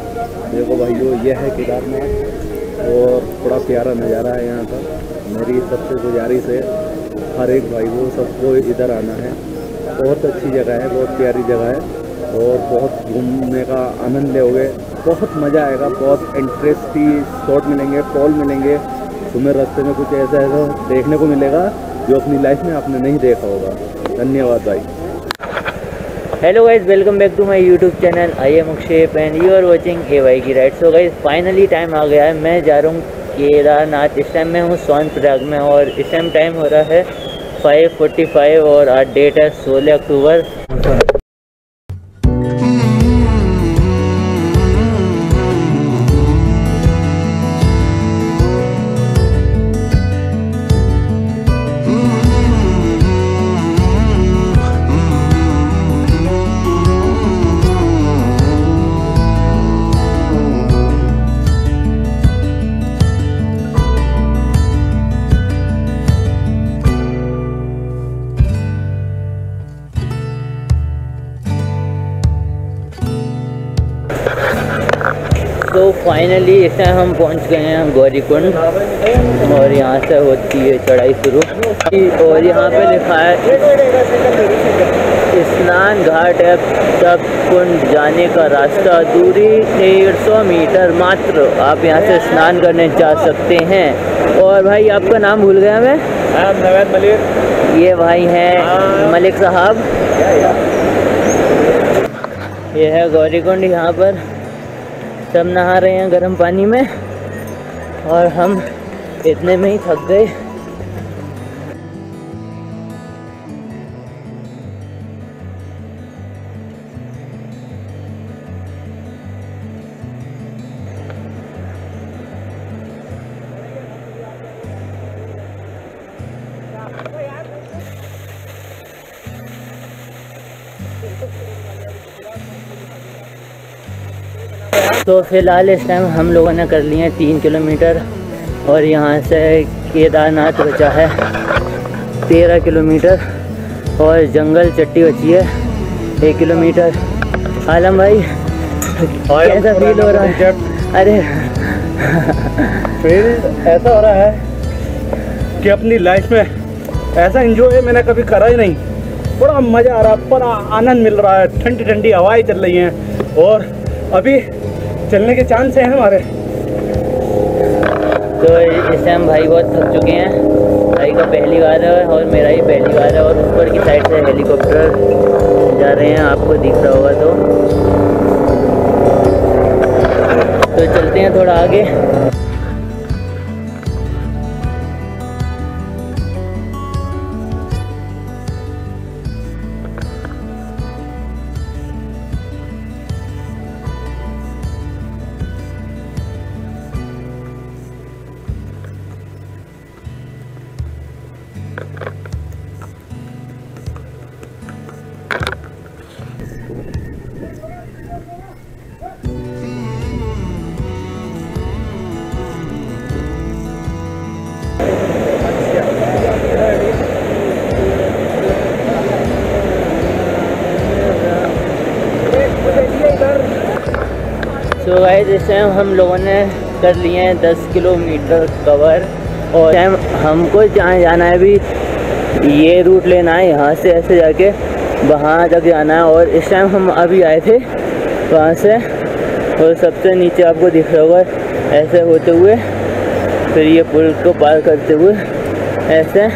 देखो भाइयों ये है केदारनाथ और बड़ा प्यारा नज़ारा है यहाँ का मेरी सबसे गुजारिश है, हर एक भाई को, सबको इधर आना है। बहुत अच्छी जगह है, बहुत प्यारी जगह है और बहुत घूमने का आनंद लोगे। बहुत मज़ा आएगा, बहुत इंटरेस्टी शॉट मिलेंगे पॉल मिलेंगे। तुम्हें रास्ते में कुछ ऐसा ऐसा देखने को मिलेगा, जो अपनी लाइफ में आपने नहीं देखा होगा। धन्यवाद भाई। Hello guys welcome back to my YouTube channel I am Akshep and you are watching A Y की right so guys finally time आ गया है। मैं जा रहा हूँ केदारनाथ। इस टाइम मैं हूँ सोन प्रयाग में और इस टाइम टाइम हो रहा है 5:45 और आज डेट है 16 अक्टूबर। तो फाइनली इस हम पहुँच गए हैं गौरीकुंड और यहाँ से होती है चढ़ाई शुरू। और यहाँ पे लिखा है स्नान घाट है तब कुंड जाने का रास्ता दूरी डेढ़ सौ मीटर मात्र। आप यहाँ से स्नान करने जा सकते हैं। और भाई आपका नाम भूल गया मैं? नवैद मलिक। ये भाई हैं मलिक साहब। ये है गौरीकुंड यहाँ पर। सब नहा रहे हैं गर्म पानी में और हम इतने में ही थक गए। तो फ़िलहाल इस टाइम हम लोगों ने कर लिए हैं तीन किलोमीटर और यहाँ से केदारनाथ बचा है। तेरह किलोमीटर और जंगल चट्टी बची है एक किलोमीटर। आलम भाई कैसा फील हो रहा है? जब अरे। फिर ऐसा हो रहा है कि अपनी लाइफ में ऐसा एंजॉय मैंने कभी करा ही नहीं। बड़ा मज़ा आ रहा है बड़ा आनंद मिल रहा है ठंडी ठंडी हवाएँ चल रही हैं और अभी चलने के चांस हैं हमारे। तो इससे हम भाई बहुत थक चुके हैं। भाई का पहली बार है और मेरा ही पहली बार है और ऊपर की साइड से हेलीकॉप्टर जा रहे हैं, आपको दिख रहा होगा तो। तो चलते हैं थोड़ा आगे। सो गाइस इस टाइम हम लोगों ने कर लिए हैं दस किलोमीटर कवर और टाइम हमको जहाँ जाना है अभी, ये रूट लेना है, यहाँ से ऐसे जाके वहाँ तक जाना है और इस टाइम हम अभी आए थे वहाँ से और सबसे नीचे आपको दिख रहा होगा ऐसे होते हुए, फिर ये पुल को पार करते हुए ऐसे।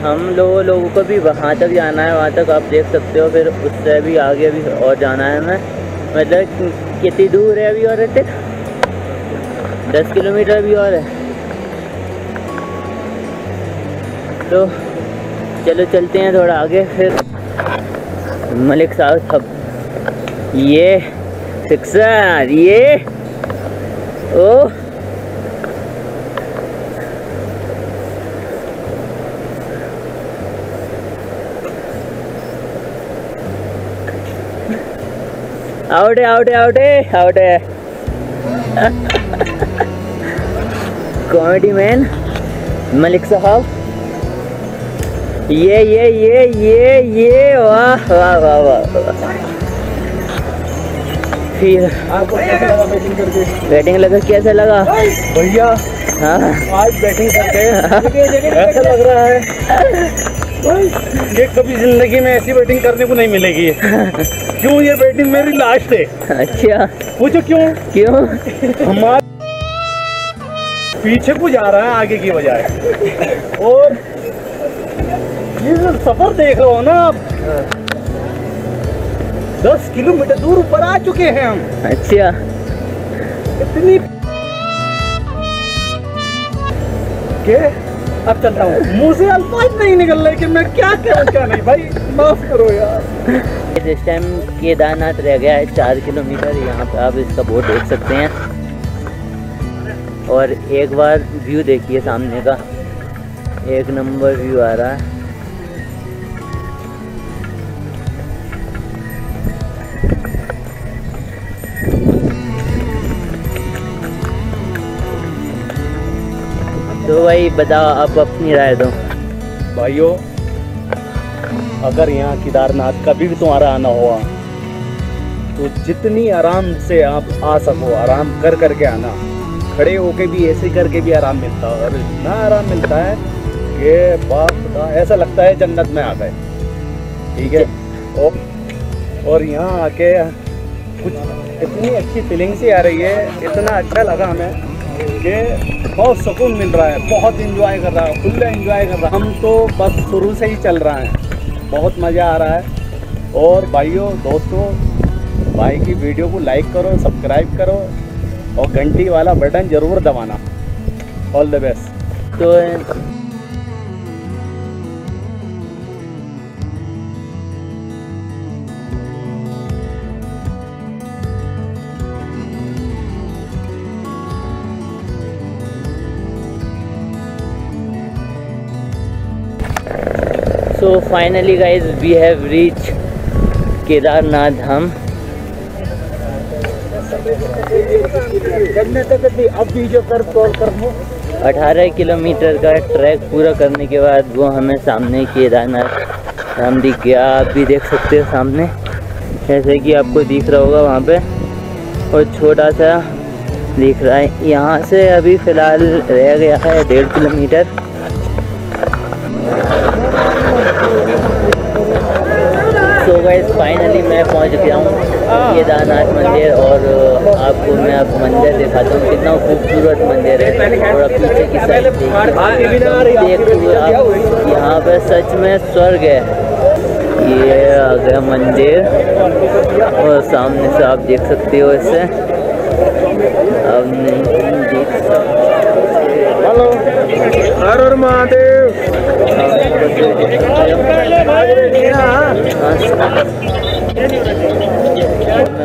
हम लोगों लोगों को भी वहाँ तक जाना है, वहाँ तक आप देख सकते हो, फिर उससे भी आगे भी और जाना है हमें। मतलब कितनी दूर है अभी और तक दस किलोमीटर भी और है। तो चलो चलते हैं थोड़ा आगे, फिर मलिक साहब सब ये सिक्सर ये, ओ आउट है आउट आउटे आउट है है कॉमेडी मैन मलिक साहब ये ये ये ये ये वाह वाह वाह वाह। फिर आपको कैसा लगा बैटिंग करके? बैटिंग लगा कैसा लगा? भैया हाँ। आज बैटिंग करके। ऐसा लग रहा है। ये कभी ज़िंदगी में ऐसी बैटिंग करने को नहीं मिलेगी। क्यों ये बैटिंग मेरी लास्ट है? अच्छा। पूछो क्यों? क्यों? हमारे पीछे को जा रहा है आगे की बजाय। और ये जो सफ़र देख रहे हो ना आप दस किलोमीटर दूर ऊपर आ चुके हैं हम। अच्छा। इतनी के? अब चलता हूँ। मुँह से अल्फाज नहीं निकल रहे कि मैं क्या करूँ, क्या नहीं? भाई, माफ़ करो यार। इस टाइम केदारनाथ रह गया है, चार किलोमीटर। यहाँ पे आप इसका बोर्ड देख सकते हैं। और एक बार व्यू देखिए सामने का। एक नंबर व्यू आ रहा है। तो भाई बताओ आप अपनी राय दो। भाइयों, अगर यहाँ केदारनाथ कभी भी तुम्हारा आना हुआ तो जितनी आराम से आप आ सको, आराम कर करके आना। खड़े होके भी, ऐसे करके भी आराम मिलता है। और इतना आराम मिलता है कि बाप खुदा ऐसा लगता है जन्नत में आ गए। ठीक है? और और यहाँ आके कुछ इतनी अच्छी फीलिंग सी आ रही है, इतना अच्छा लगा हमें। कि बहुत सुकून मिल रहा है, बहुत इंजॉय कर रहा है फुल इंजॉय कर रहा है। हम तो बस शुरू से ही चल रहा है। बहुत मज़ा आ रहा है। और भाइयों, दोस्तों, भाई की वीडियो को लाइक करो सब्सक्राइब करो, और घंटी वाला बटन ज़रूर दबाना। ऑल द बेस्ट तो so finally guys we have reach Kedarnath Dham 18 kilometre का ट्रैक पूरा करने के बाद वो हमें सामने केदारनाथ धाम दिख गया। आप भी देख सकते हो सामने। जैसे कि आपको दिख रहा होगा वहाँ पे। और छोटा सा दिख रहा है। यहाँ से अभी फ़िलहाल रह गया है डेढ़ किलोमीटर। सो गैस फाइनली मैं पहुँच गया हूँ केदारनाथ मंदिर और आपको मैं आप मंदिर दिखाता हूँ। कितना खूबसूरत मंदिर है और अब पीछे की साइड देखिए। आप यहाँ पर सच में स्वर्ग है। ये आ गया मंदिर। और सामने से आप देख सकते हो इसे। अब नहीं देख सकते हेलो। हर हर महादेव। मैं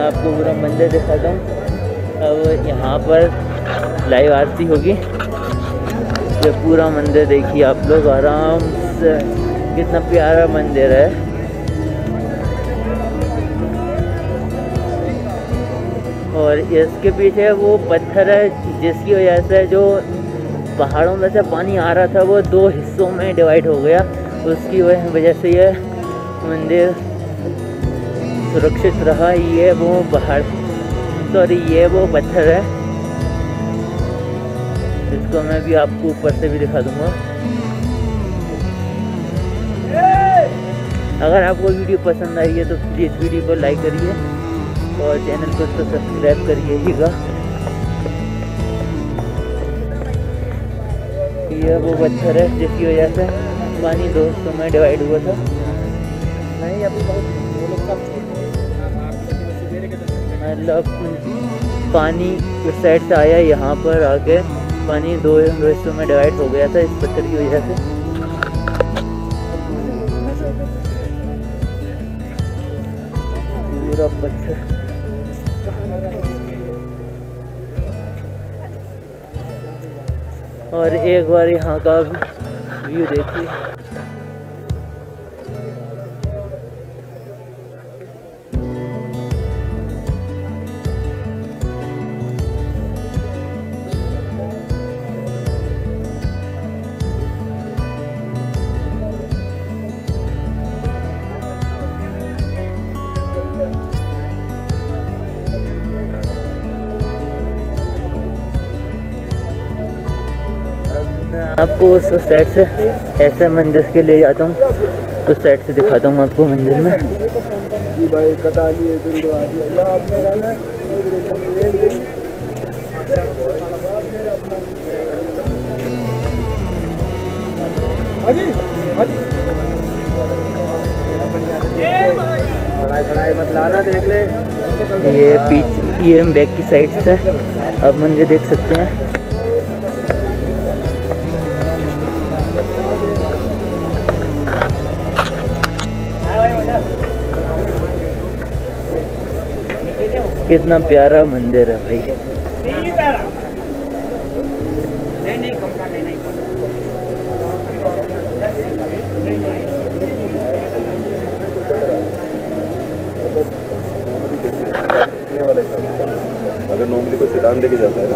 आपको पूरा मंदिर दिखाता हूँ। अब यहाँ पर लाइव आरती होगी। ये पूरा मंदिर देखिए आप लोग आराम से। कितना प्यारा मंदिर है। और इसके पीछे वो पत्थर है जिसकी वजह से जो पहाड़ों में से पानी आ रहा था, वो दो हिस्सों में डिवाइड हो गया। उसकी वजह से ये मंदिर सुरक्षित रहा। ये वो पहाड़ सॉरी ये वो पत्थर है। इसको मैं भी आपको ऊपर से भी दिखा दूँगा। अगर आपको वीडियो पसंद आई है तो प्लीज़ वीडियो को लाइक करिए और चैनल को सब्सक्राइब करिएगा। ये वो पत्थर है जिसकी वजह से पानी दो हिस्सों में डिवाइड हुआ था। नहीं अभी बहुत वो लोग सब मतलब पानी उस साइड से आया यहाँ पर आके पानी दो दो हिस्सों में डिवाइड हो गया था इस पत्थर की वजह से। पूरा पत्थर। और एक बार यहाँ का व्यू देखिए। आपको उस साइड से, ऐसे मंदिर के ले जाता हूँ। उस साइड से दिखाता हूँ आपको मंदिर में। ये पीछे, ये हम बैक की साइड से अब मंदिर देख सकते हैं। कितना प्यारा मंदिर है भाई। अगर नॉर्मली कोई लेके जाता है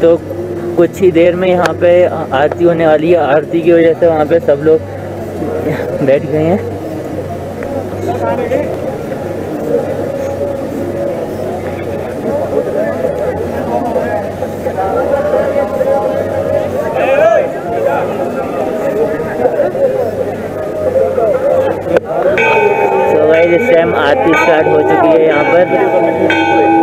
तो कुछ ही देर में यहाँ पे आरती होने वाली है। आरती की वजह से वहाँ पे सब लोग बैठ गए हैं। भाई आरती स्टार्ट हो चुकी है यहाँ पर।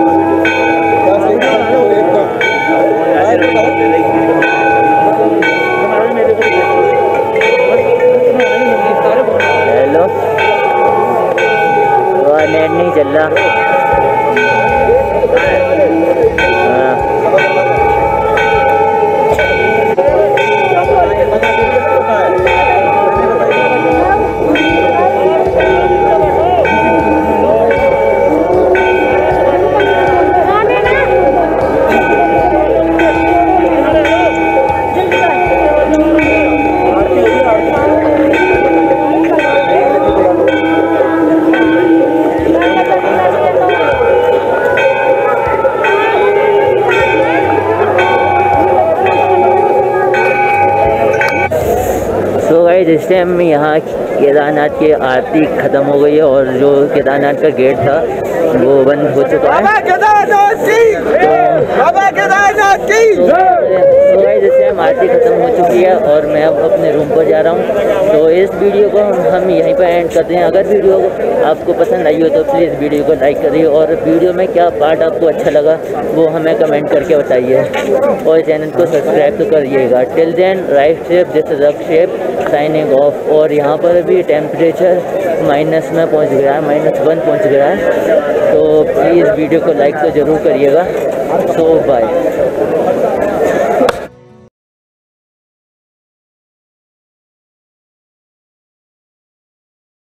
इस टाइम यहाँ केदारनाथ की आरती ख़त्म हो गई है और जो केदारनाथ का गेट था, वो बंद हो चुका है। की बाबा केदारनाथ की! ख़त्म हो चुकी है और मैं अब अपने रूम पर जा रहा हूँ। तो इस वीडियो को हम यहीं पर एंड करते हैं। अगर वीडियो आपको पसंद आई हो तो प्लीज़ वीडियो को लाइक करिए और वीडियो में क्या पार्ट आपको अच्छा लगा, वो हमें कमेंट करके बताइए। और चैनल को सब्सक्राइब तो करिएगा। Till then right shape this is shape signing off और यहाँ पर भी टेम्परेचर माइनस में पहुँच गया है माइनस वन पहुँच गया है। तो प्लीज़ वीडियो को लाइक तो ज़रूर करिएगा। सो बाय